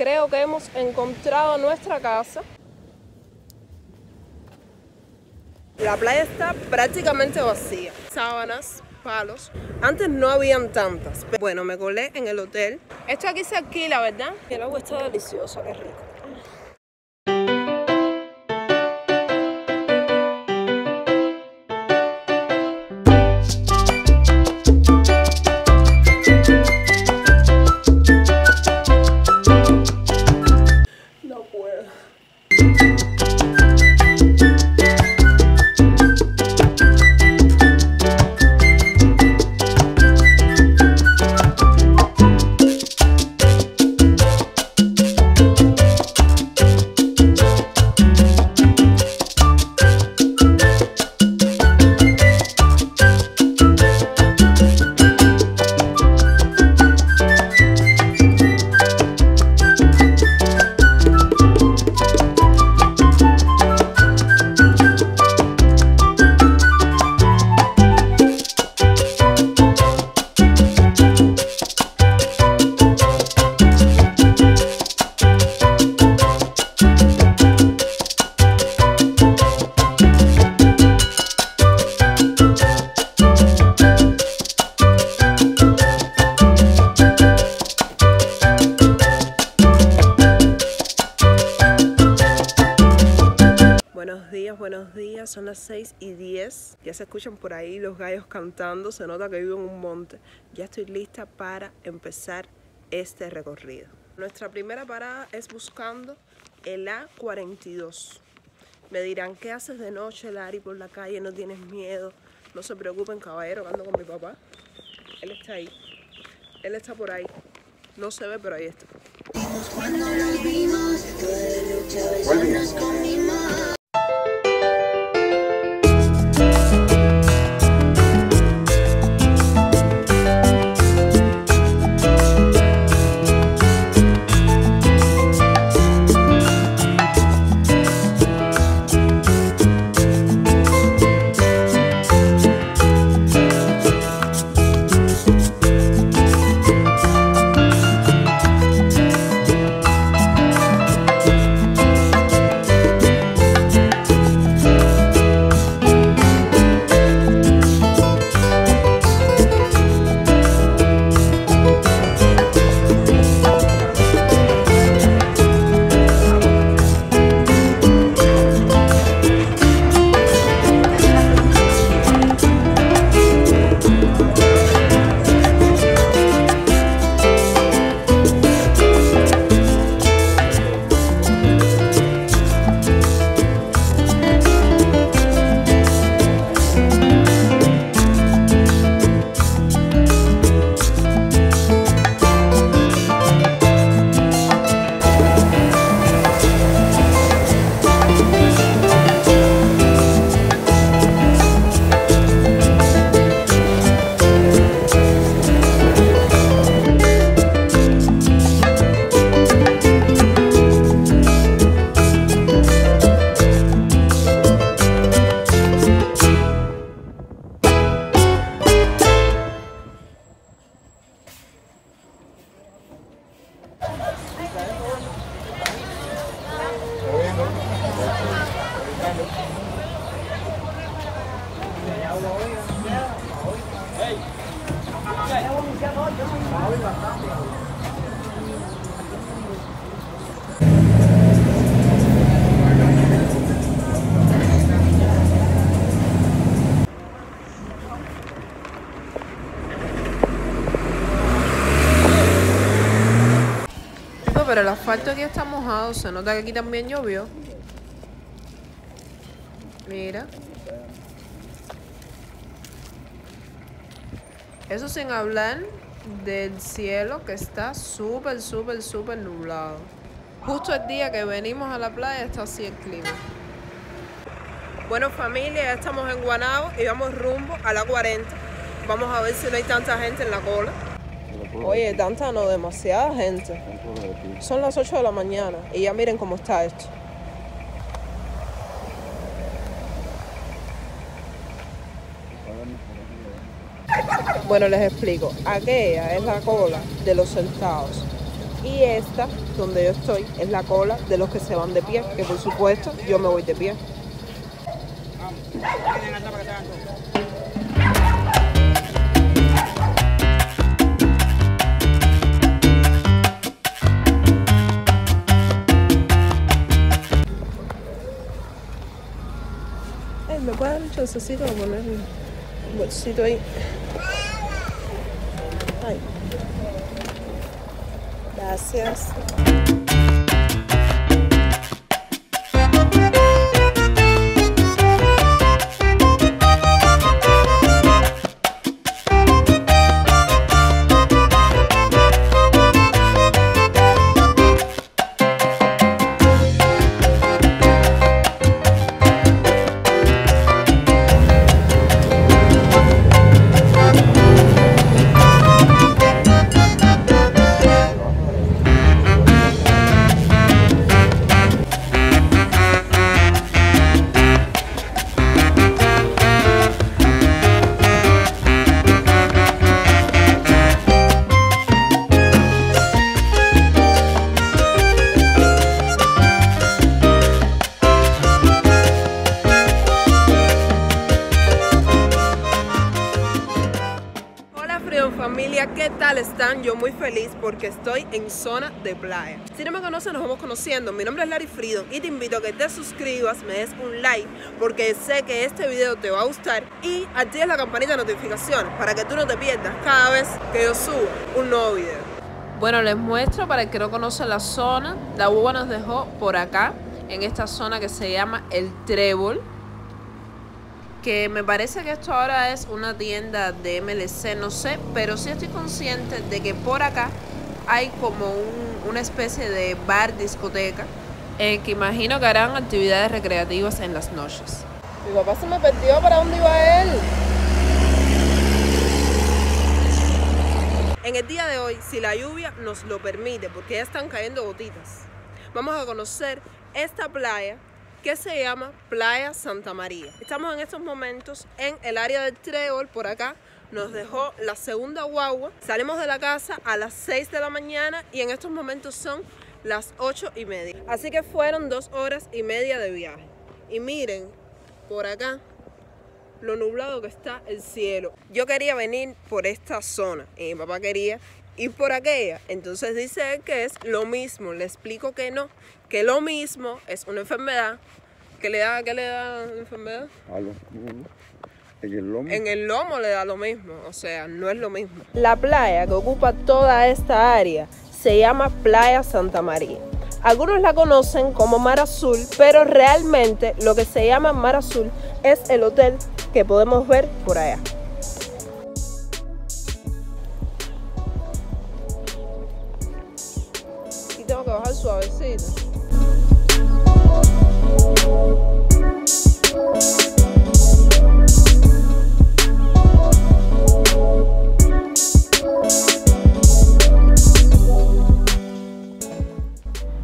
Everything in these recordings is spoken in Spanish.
Creo que hemos encontrado nuestra casa. La playa está prácticamente vacía. Sábanas, palos. Antes no habían tantas. Bueno, me colé en el hotel. Esto aquí se alquila, ¿verdad? El agua está deliciosa, qué rico. Buenos días, buenos días. Son las 6 y 10. Ya se escuchan por ahí los gallos cantando. Se nota que vivo en un monte. Ya estoy lista para empezar este recorrido. Nuestra primera parada es buscando el A42. Me dirán, ¿qué haces de noche, Lari, por la calle? ¿No tienes miedo? No se preocupen, caballero, ando con mi papá. Él está ahí. Él está por ahí. No se ve, pero ahí está. Cuando nos vimos, nos. Pero el asfalto aquí está mojado. Se nota que aquí también llovió. Mira. Eso sin hablar del cielo que está súper, súper, súper nublado. Justo el día que venimos a la playa está así el clima. Bueno familia, ya estamos en Guanabo y vamos rumbo a la 40. Vamos a ver si no hay tanta gente en la cola. Oye, tanta no, demasiada gente. Son las 8 de la mañana y ya miren cómo está esto. Bueno, les explico. Aquella es la cola de los sentados. Y esta, donde yo estoy, es la cola de los que se van de pie, que por supuesto yo me voy de pie. ¿Me puede dar un chancecito de poner el bolsito ahí? Ay. Gracias. Feliz porque estoy en zona de playa. Si no me conocen, nos vamos conociendo. Mi nombre es Larry Freedom y te invito a que te suscribas, me des un like porque sé que este video te va a gustar y actives la campanita de notificaciones para que tú no te pierdas cada vez que yo suba un nuevo video. Bueno, les muestro para el que no conoce la zona. La uva nos dejó por acá, en esta zona que se llama El Trébol que me parece que esto ahora es una tienda de MLC, no sé, pero sí estoy consciente de que por acá hay como un- una especie de bar, discoteca, eh, que imagino que harán actividades recreativas en las noches. Mi papá se me perdió para dónde iba él. En el día de hoy, si la lluvia nos lo permite, porque ya están cayendo gotitas, vamos a conocer esta playa que se llama Playa Santa María. Estamos en estos momentos en el área del Trébol, por acá. Nos dejó la segunda guagua. Salimos de la casa a las 6 de la mañana y en estos momentos son las 8 y media. Así que fueron dos horas y media de viaje. Y miren, por acá, lo nublado que está el cielo. Yo quería venir por esta zona y mi papá quería ir por aquella. Entonces dice que es lo mismo. Le explico que no, que lo mismo es una enfermedad. ¿Qué le da, qué le da la enfermedad? Algo. En el lomo. En el lomo le da lo mismo, o sea, no es lo mismo. La playa que ocupa toda esta área se llama Playa Santa María. Algunos la conocen como Mar Azul, pero realmente lo que se llama Mar Azul es el hotel que podemos ver por allá. Suavecito.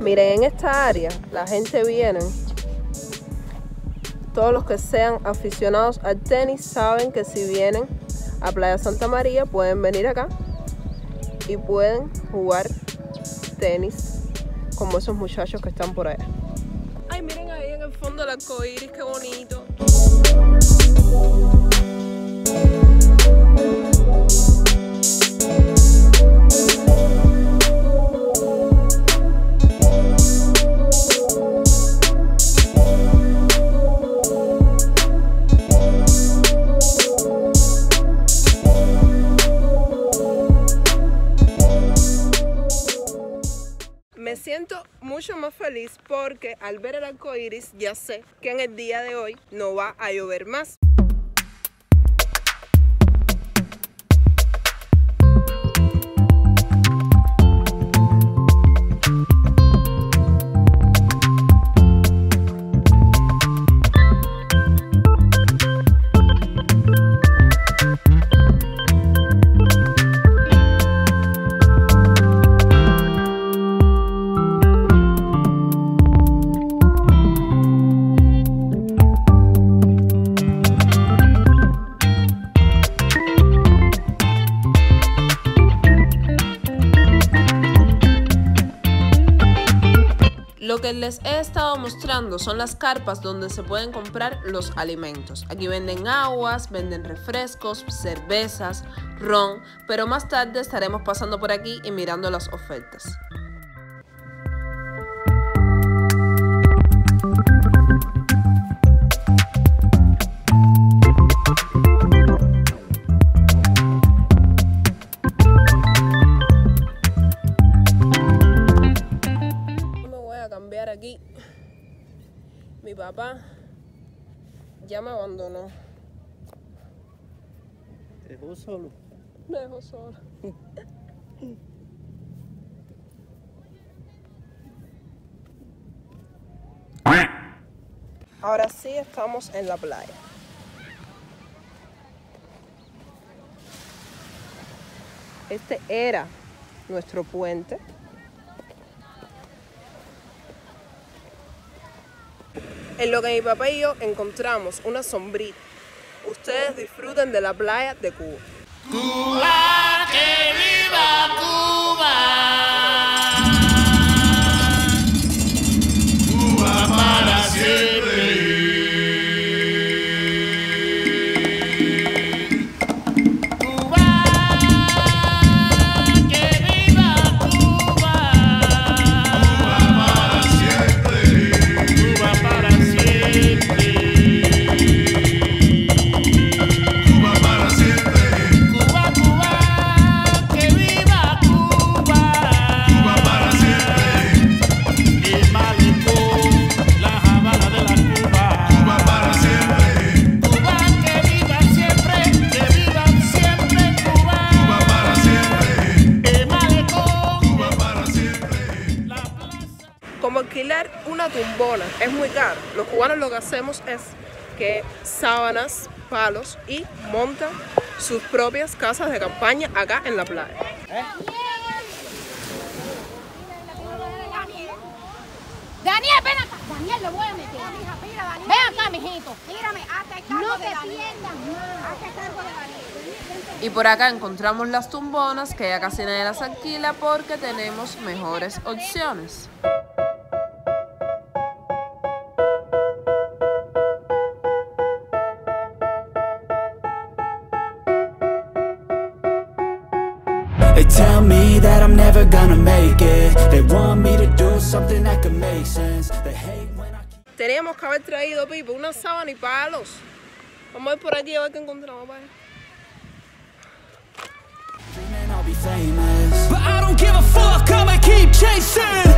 Miren, en esta área la gente viene, todos los que sean aficionados al tenis saben que si vienen a Playa Santa María pueden venir acá y pueden jugar tenis como esos muchachos que están por allá. Ay, miren ahí en el fondo el arco iris, qué bonito. Me siento mucho más feliz porque al ver el arco iris ya sé que en el día de hoy no va a llover más. Lo que les he estado mostrando son las carpas donde se pueden comprar los alimentos. Aquí venden aguas, venden refrescos, cervezas, ron, pero más tarde estaremos pasando por aquí y mirando las ofertas. Papá ya me abandonó. Te dejó solo. Me dejó sola. Ahora sí estamos en la playa. Este era nuestro puente. En lo que mi papá y yo encontramos una sombrita. Ustedes disfruten de la playa de Cuba. Cuba cubanos lo que hacemos es que sábanas, palos y montan sus propias casas de campaña acá en la playa. Daniel, ven acá. Daniel, lo voy a meter. Ven acá, mijito. Mírame, hazte cargo No de te Daniel. pierdas más. Hazte cargo de Daniel. Y por acá encontramos las tumbonas que ya casi nadie las alquila porque tenemos mejores opciones. Me that I'm never gonna make it. They want me to do something that could make sense. They hate when I keep Teníamos que haber traído, Pipo, una sábana y palos. Vamos a ir por aquí a ver qué encontramos. vaya. dreaming I'll be famous. But I don't give a fuck, I'ma keep chasing.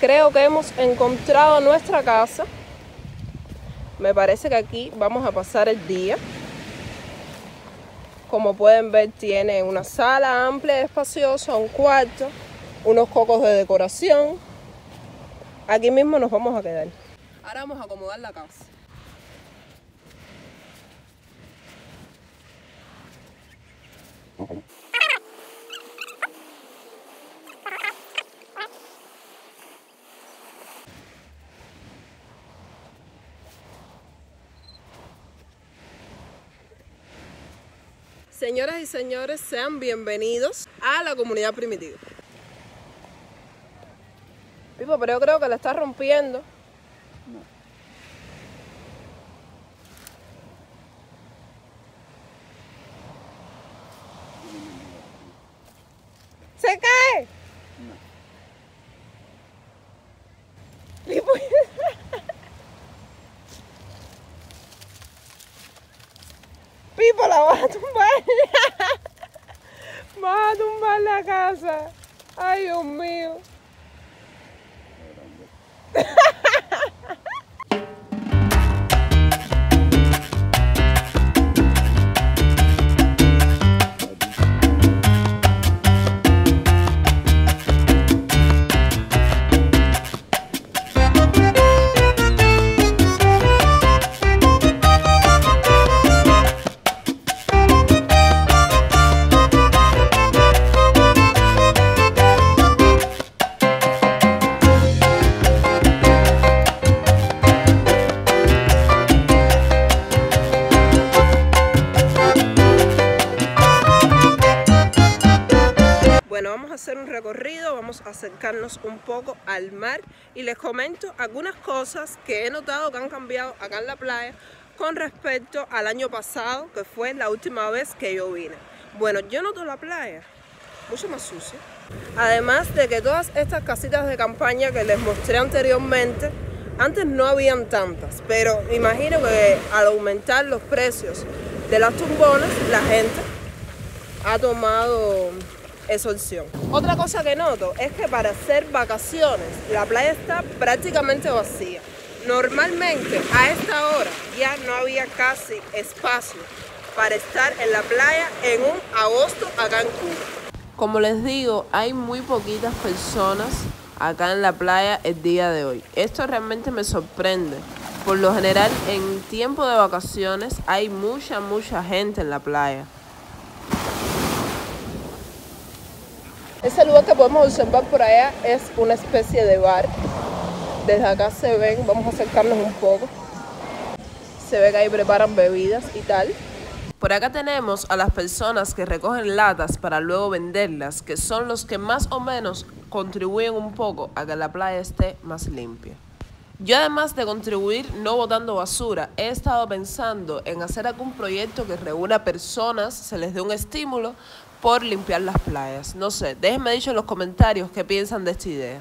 Creo que hemos encontrado nuestra casa. Me parece que aquí vamos a pasar el día. Como pueden ver, tiene una sala amplia y espaciosa, un cuarto, unos cocos de decoración. Aquí mismo nos vamos a quedar. Ahora vamos a acomodar la casa. Señoras y señores, sean bienvenidos a la comunidad primitiva. Pipo, pero yo creo que la está rompiendo. ¡Se cae! Pipo, Pipo, la vas a tumbar. Vas a tumbar la casa. Ay, Dios mío. hacer un recorrido, vamos a acercarnos un poco al mar y les comento algunas cosas que he notado que han cambiado acá en la playa con respecto al año pasado, que fue la última vez que yo vine. Bueno, yo noto la playa mucho más sucia. Además de que todas estas casitas de campaña que les mostré anteriormente, antes no habían tantas, pero imagino que al aumentar los precios de las tumbonas, la gente ha tomado esa opción. Otra cosa que noto es que para hacer vacaciones la playa está prácticamente vacía. Normalmente a esta hora ya no había casi espacio para estar en la playa en un agosto acá en Cuba. Como les digo, hay muy poquitas personas acá en la playa el día de hoy. Esto realmente me sorprende. Por lo general, en tiempo de vacaciones hay mucha, mucha gente en la playa. Ese lugar que podemos observar por allá es una especie de bar. Desde acá se ven, vamos a acercarnos un poco. Se ve que ahí preparan bebidas y tal. Por acá tenemos a las personas que recogen latas para luego venderlas, que son los que más o menos contribuyen un poco a que la playa esté más limpia. Yo además de contribuir no botando basura, he estado pensando en hacer algún proyecto que reúna personas, se les dé un estímulo por limpiar las playas. No sé, déjenme dicho en los comentarios qué piensan de esta idea.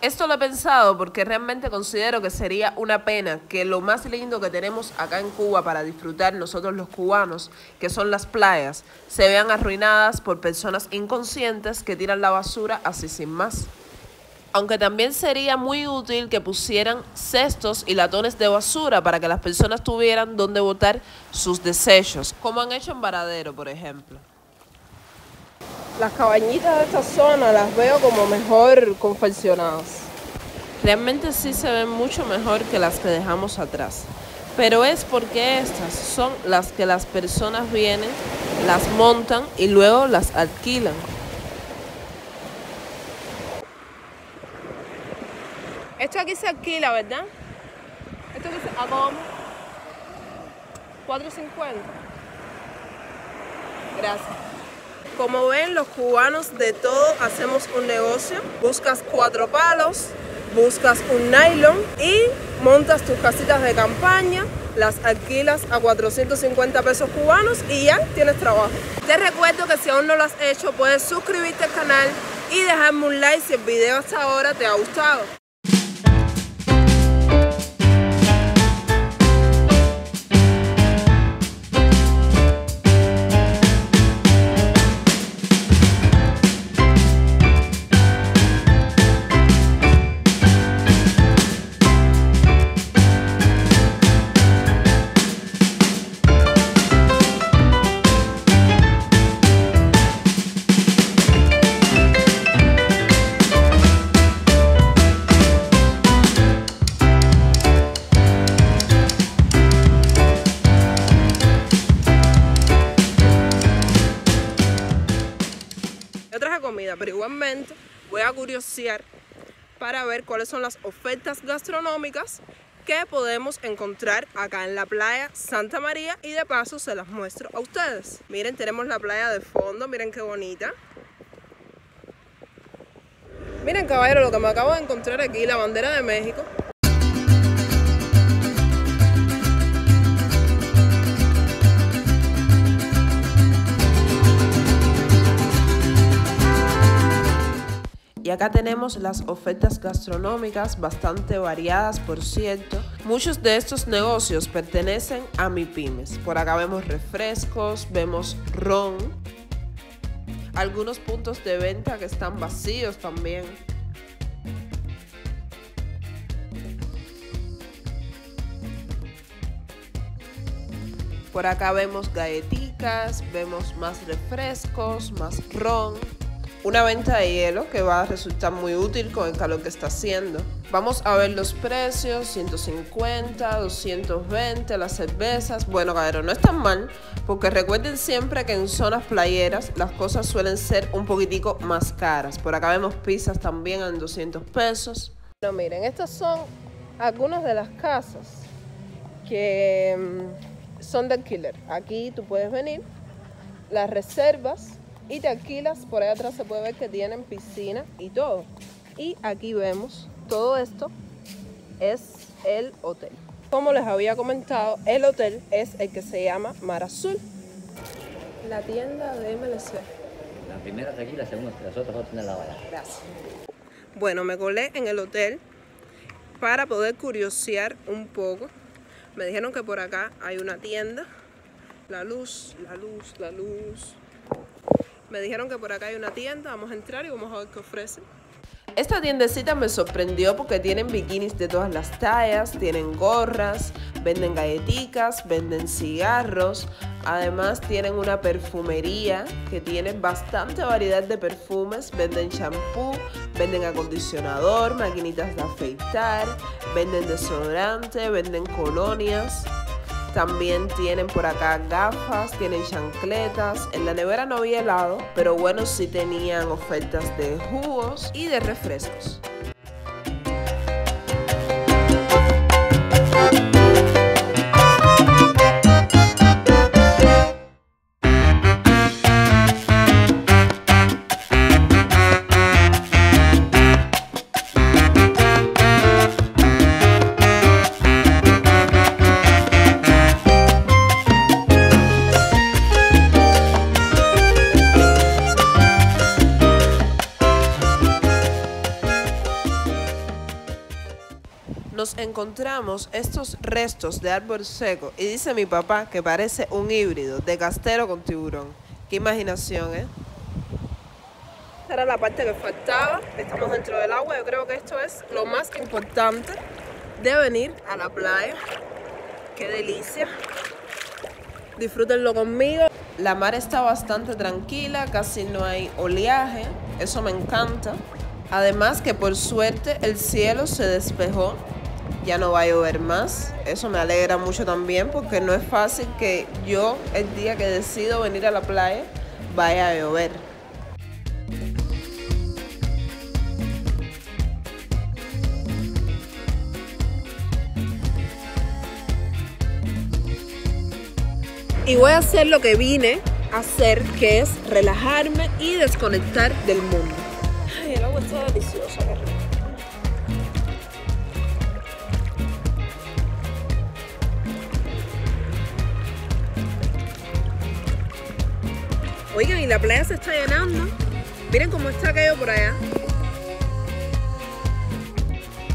Esto lo he pensado porque realmente considero que sería una pena que lo más lindo que tenemos acá en Cuba para disfrutar nosotros los cubanos, que son las playas, se vean arruinadas por personas inconscientes que tiran la basura así sin más. Aunque también sería muy útil que pusieran cestos y latones de basura para que las personas tuvieran donde botar sus desechos, como han hecho en Varadero, por ejemplo. Las cabañitas de esta zona las veo como mejor confeccionadas. Realmente sí se ven mucho mejor que las que dejamos atrás. Pero es porque estas son las que las personas vienen, las montan y luego las alquilan. Esto aquí se alquila, ¿verdad? Esto aquí se... ¿A cómo? 4.50. Gracias. Como ven, los cubanos de todo hacemos un negocio. Buscas cuatro palos, buscas un nylon y montas tus casitas de campaña, las alquilas a 450 pesos cubanos y ya tienes trabajo. Te recuerdo que si aún no lo has hecho, puedes suscribirte al canal y dejarme un like si el video hasta ahora te ha gustado. Voy a curiosear para ver cuáles son las ofertas gastronómicas que podemos encontrar acá en la playa Santa María y de paso se las muestro a ustedes. Miren, tenemos la playa de fondo, miren qué bonita. Miren caballero, lo que me acabo de encontrar aquí, la bandera de México. Y acá tenemos las ofertas gastronómicas bastante variadas, por cierto. Muchos de estos negocios pertenecen a MIPIMES. Por acá vemos refrescos, vemos ron, algunos puntos de venta que están vacíos también. Por acá vemos galletitas, vemos más refrescos, más ron. Una venta de hielo que va a resultar muy útil con el calor que está haciendo. Vamos a ver los precios, 150, 220, las cervezas. Bueno, caballero, no es tan mal, porque recuerden siempre que en zonas playeras las cosas suelen ser un poquitico más caras. Por acá vemos pizzas también en 200 pesos. Bueno, miren, estas son algunas de las casas que mm, son de alquiler. Aquí tú puedes venir, las reservas y te alquilas. Por ahí atrás se puede ver que tienen piscina y todo. Y aquí vemos todo esto es el hotel. Como les había comentado, el hotel es el que se llama Mar Azul. La tienda de MLC. La primera está aquí, la segunda, las otras dos tienen la valla. Gracias. Bueno, me colé en el hotel para poder curiosear un poco. Me dijeron que por acá hay una tienda. La luz, la luz, la luz. Me dijeron que por acá hay una tienda. Vamos a entrar y vamos a ver qué ofrecen. Esta tiendecita me sorprendió porque tienen bikinis de todas las tallas, tienen gorras, venden galletitas, venden cigarros, además tienen una perfumería que tiene bastante variedad de perfumes, venden shampoo, venden acondicionador, maquinitas de afeitar, venden desodorante, venden colonias. También tienen por acá gafas, tienen chancletas. En la nevera no había helado, pero bueno, sí tenían ofertas de jugos y de refrescos. Encontramos estos restos de árbol seco y dice mi papá que parece un híbrido de castero con tiburón. Qué imaginación, ¿eh? Esta era la parte que faltaba. Estamos dentro del agua. Yo creo que esto es lo más importante de venir a la playa. Qué delicia. Disfrútenlo conmigo. La mar está bastante tranquila, casi no hay oleaje. Eso me encanta. Además que por suerte el cielo se despejó ya no va a llover más. Eso me alegra mucho también porque no es fácil que yo el día que decido venir a la playa vaya a llover. Y voy a hacer lo que vine a hacer, que es relajarme y desconectar del mundo. Ay, el agua está deliciosa, Oigan, y la playa se está llenando. Miren cómo está aquello por allá.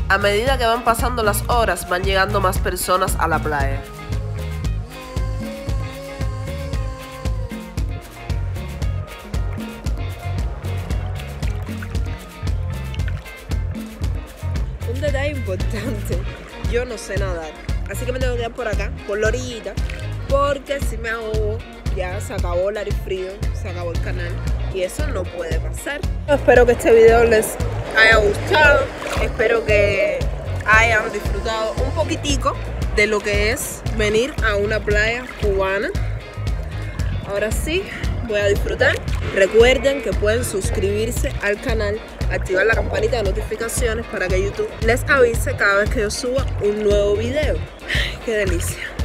A medida que van pasando las horas, van llegando más personas a la playa. Un detalle importante, yo no sé nadar, así que me tengo que quedar por acá, por la orillita, porque si me ahogo ya se acabó el frío, se acabó el canal y eso no puede pasar. Espero que este video les haya gustado, espero que hayan disfrutado un poquitico de lo que es venir a una playa cubana. Ahora sí, voy a disfrutar. Recuerden que pueden suscribirse al canal, activar la campanita de notificaciones para que YouTube les avise cada vez que yo suba un nuevo video. ¡Qué delicia!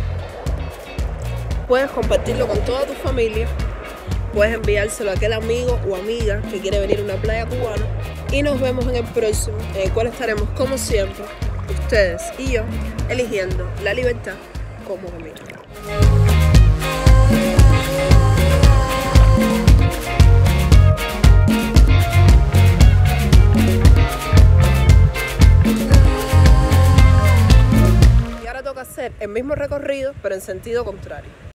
Puedes compartirlo con toda tu familia. Puedes enviárselo a aquel amigo o amiga que quiere venir a una playa cubana. Y nos vemos en el próximo, en el cual estaremos como siempre, ustedes y yo, eligiendo la libertad como camino. Y ahora toca hacer el mismo recorrido, pero en sentido contrario.